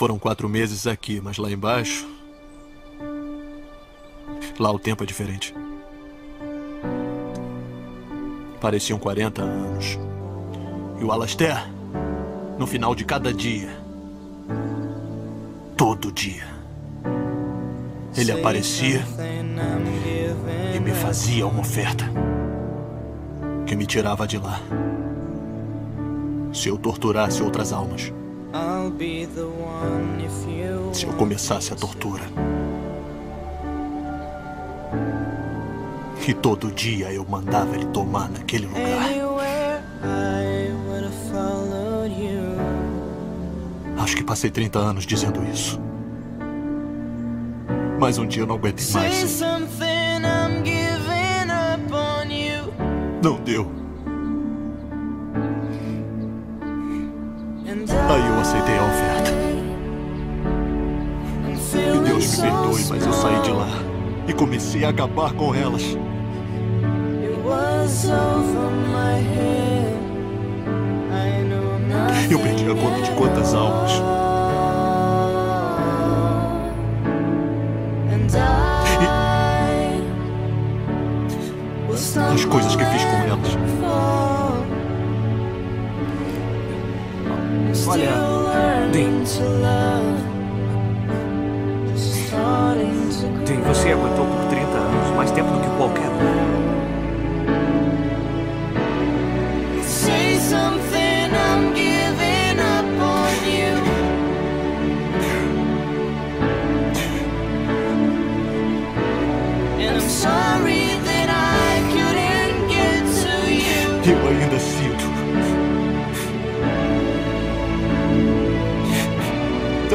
Foram quatro meses aqui, mas lá embaixo. Lá o tempo é diferente. Pareciam 40 anos. E o Alastair, no final de cada dia, todo dia, ele aparecia e me fazia uma oferta que me tirava de lá. Se eu torturasse outras almas. Se eu começasse a tortura. E todo dia eu mandava ele tomar naquele lugar. Acho que passei 30 anos dizendo isso. Mas um dia eu não aguentei mais. Não deu. Aí eu aceitei a oferta. E Deus me perdoe, mas eu saí de lá e comecei a acabar com elas. Eu perdi a conta de quantas almas. E as coisas que Olha, Dean. Dean, você aguentou por 30 anos, mais tempo do que qualquer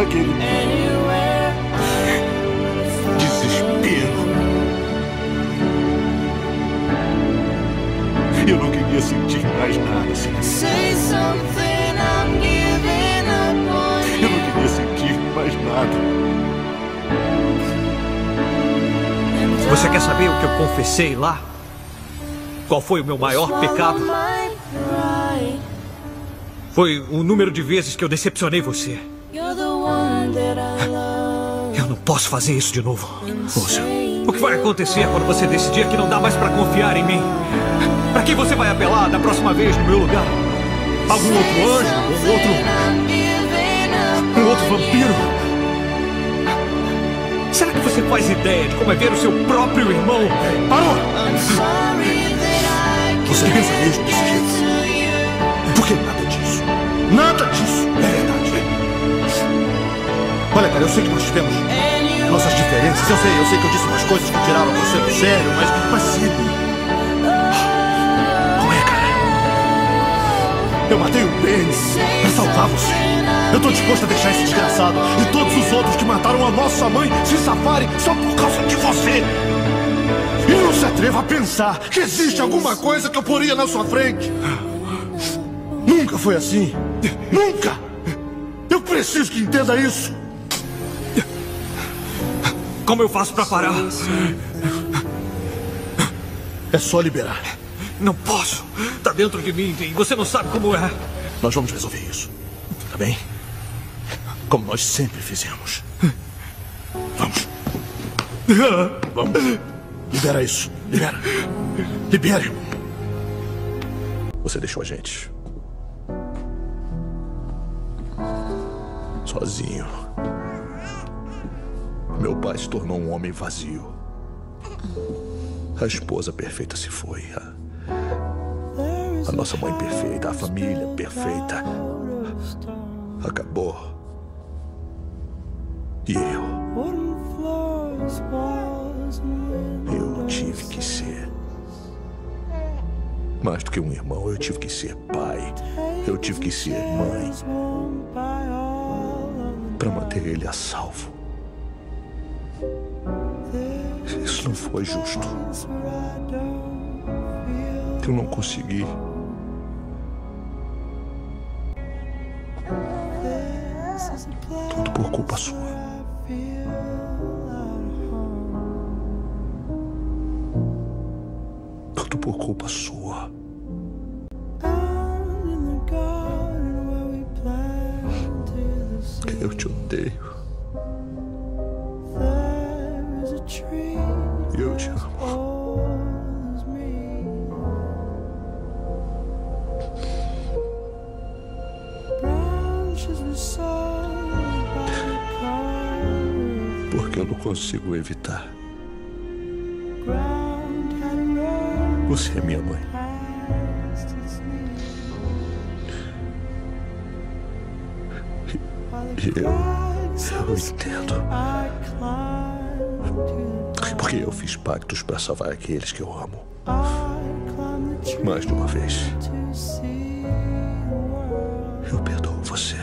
Daquele Anywhere desespero. Eu não queria sentir mais nada. Say something, I'm giving up on Eu não queria sentir mais nada. Você quer saber o que eu confessei lá? Qual foi o meu maior pecado? Foi o número de vezes que eu decepcionei você. Posso fazer isso de novo. Ouça, O que vai acontecer quando você decidir que não dá mais pra confiar em mim? Pra quem você vai apelar da próxima vez no meu lugar? Algum outro anjo? Um outro. Um outro vampiro? Será que você faz ideia de como é ver o seu próprio irmão? Parou! Você pensa mesmo desse jeito? Por que nada disso? Nada disso! Eu sei que nós tivemos nossas diferenças. Eu sei, eu sei que eu disse umas coisas que tiraram você do sério, mas. Mas Sidney. Não é, cara? Eu matei o Benny pra salvar você. Eu tô disposto a deixar esse desgraçado e todos os outros que mataram a nossa mãe se safarem só por causa de você. E não se atreva a pensar que existe alguma coisa que eu poria na sua frente. Nunca foi assim. Nunca! Eu preciso que entenda isso. Como eu faço pra parar? É só liberar. Não posso. Tá dentro de mim e você não sabe como é. Nós vamos resolver isso. Tá bem? Como nós sempre fizemos. Vamos. Vamos. Libera isso. Libera. Libere. Você deixou a gente. Sozinho. Meu pai se tornou um homem vazio. A esposa perfeita se foi. A, a nossa mãe perfeita, a família perfeita. Acabou. E eu. Eu tive que ser. Mais do que um irmão, eu tive que ser pai. Eu tive que ser mãe. Para manter ele a salvo. Não foi justo. Eu não consegui. Tudo por culpa sua. Tudo por culpa sua. Eu te odeio. Te amo. Porque eu não consigo evitar. Você é minha mãe. eu- Eu entendo. Porque eu fiz pactos para salvar aqueles que eu amo. Mais de uma vez. Eu perdoo você.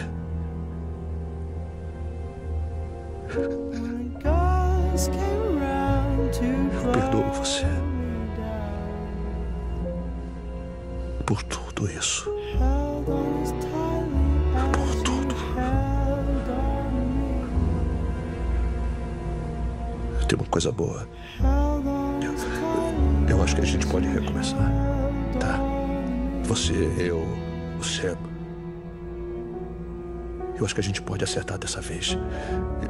Eu perdoo você por tudo isso. tem uma coisa boa. Eu, eu acho que a gente pode recomeçar. Tá? Você, eu, o Seb. Eu acho que a gente pode acertar dessa vez.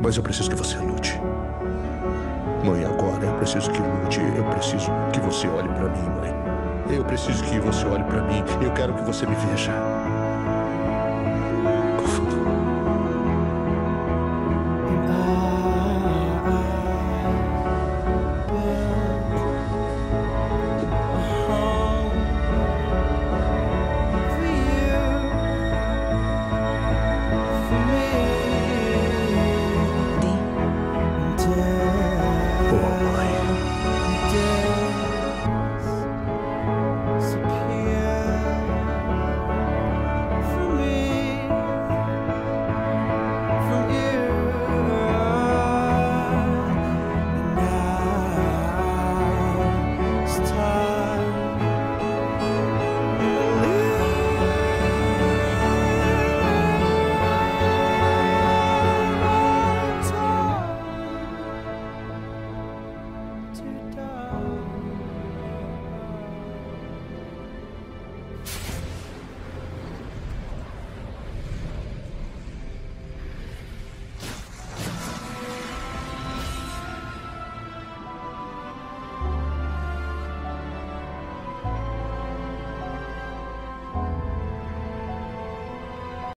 Mas eu preciso que você lute. Mãe, agora eu preciso que lute. Eu preciso que você olhe para mim, mãe. Eu preciso que você olhe para mim. Eu quero que você me veja. Por favor.